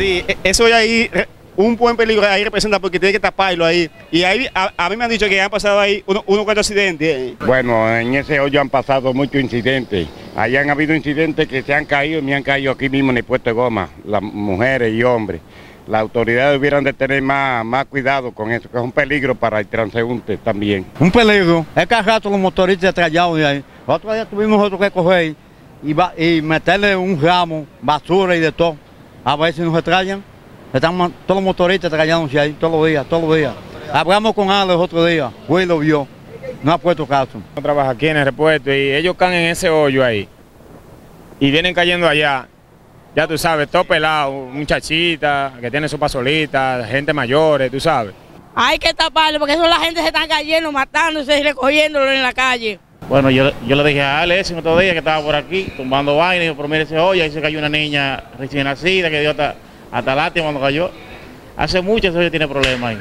Sí, e- eso de ahí, un buen peligro ahí representa porque tiene que taparlo ahí. Y ahí, a, a mí me han dicho que han pasado ahí uno- unos cuantos accidentes. Bueno, en ese hoyo han pasado muchos incidentes. Allá han habido incidentes que se han caído y me han caído aquí mismo en el puesto de goma, las mujeres y hombres. Las autoridades hubieran de tener más, más cuidado con eso, que es un peligro para el transeúnte también. Un peligro. É que rato los motoristas atrasados de ahí. Otro día tuvimos otro que coger y, va- y meterle un ramo, basura y de todo. A ver si nos retrayan. Están ma- todos los motoristas atrasándose ahí todos los días, todos los días. Hablamos con Alex otro día, y lo vio. No ha puesto caso. Yo trabajo aquí en el repuesto y ellos caen en ese hoyo ahí y vienen cayendo allá. Ya tú sabes, todo pelado, muchachitas que tienen su pasolita, gente mayores, tú sabes. Hay que taparlo porque eso la gente se está cayendo, matándose y recogiéndolo en la calle. Bueno, yo, yo le dije a Alex en otro día que estaba por aquí tumbando vaina y dijo, pero mire ese hoyo, ahí se cayó una niña recién nacida que dio hasta, hasta lástima cuando cayó. Hace mucho ese hoyo tiene problemas ahí.